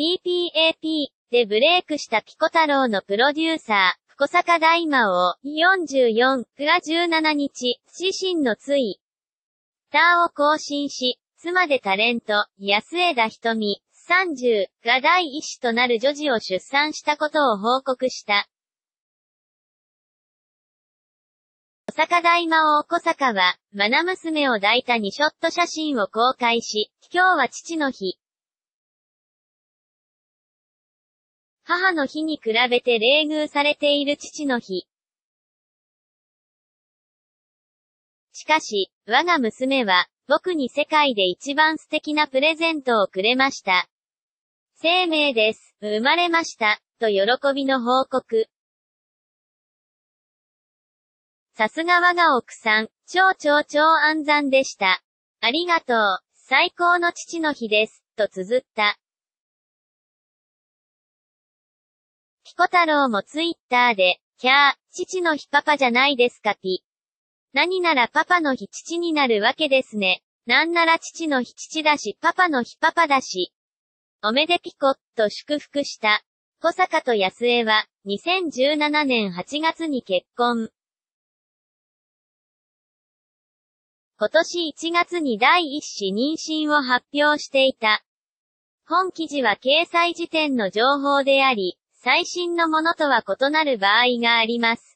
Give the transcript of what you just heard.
PPAP でブレイクしたピコ太郎のプロデューサー、小坂大魔王44が17日、自身のツイッターを更新し、妻でタレント、安枝瞳30が第一子となる女児を出産したことを報告した。小坂大魔王小坂は、マナ娘を抱いた2ショット写真を公開し、今日は父の日。母の日に比べて冷遇されている父の日。しかし、我が娘は、僕に世界で一番素敵なプレゼントをくれました。生命です。生まれました。と喜びの報告。さすが我が奥さん、超超超安産でした。ありがとう。最高の父の日です。と綴った。ピコ太郎もツイッターで、キャー、父の日パパじゃないですかピ。何ならパパの日父になるわけですね。なんなら父の日父だし、パパの日パパだし。おめでピコ、と祝福した。小坂と安江は、2017年8月に結婚。今年1月に第一子妊娠を発表していた。本記事は掲載時点の情報であり、最新のものとは異なる場合があります。